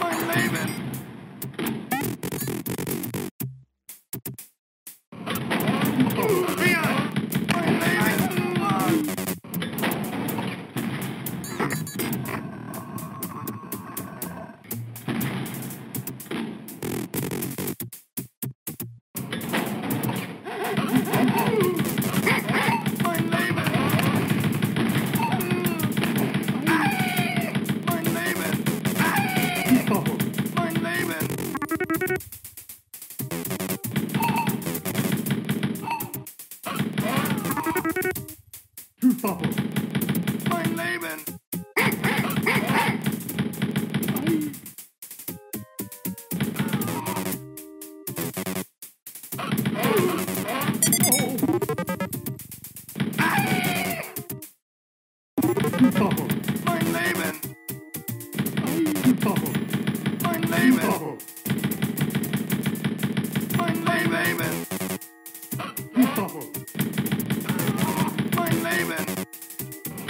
I'm leaving.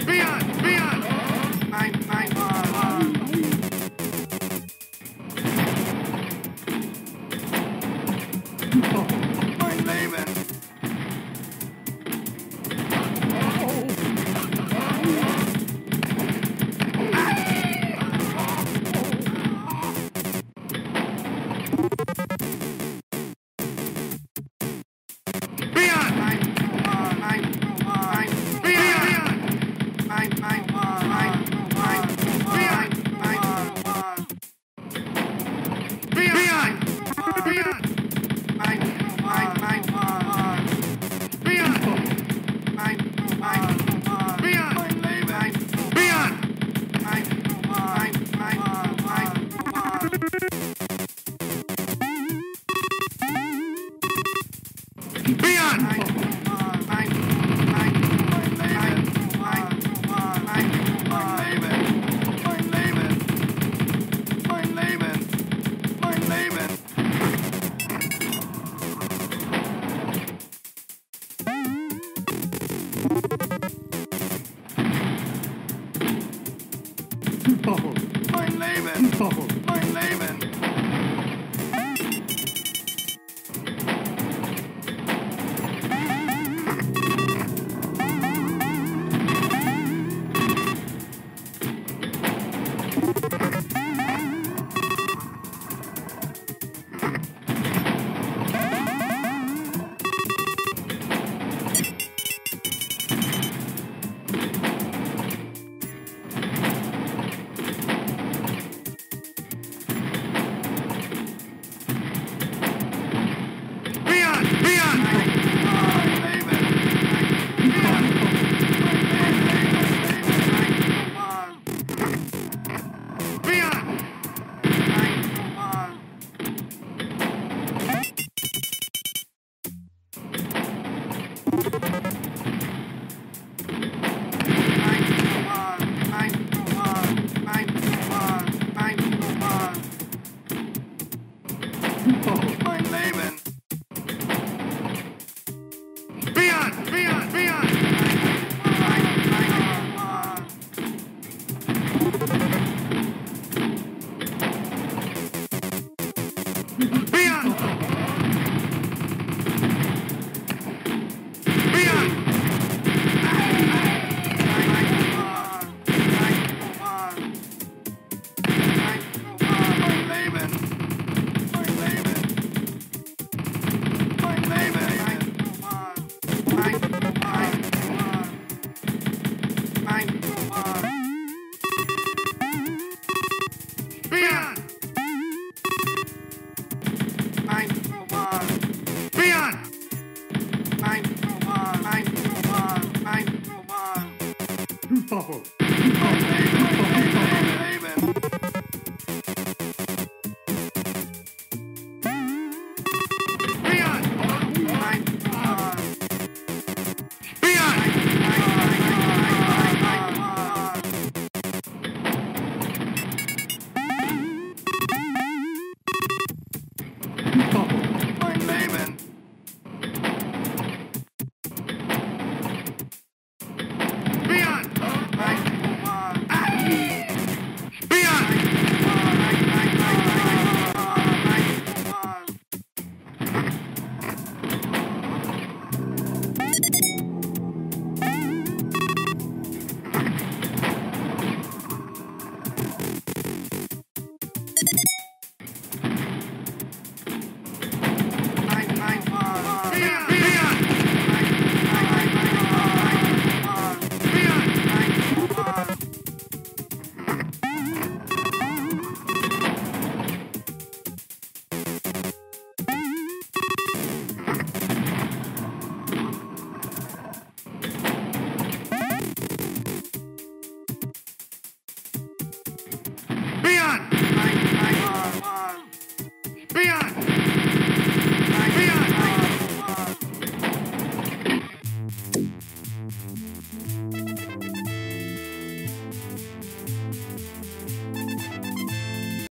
Leon!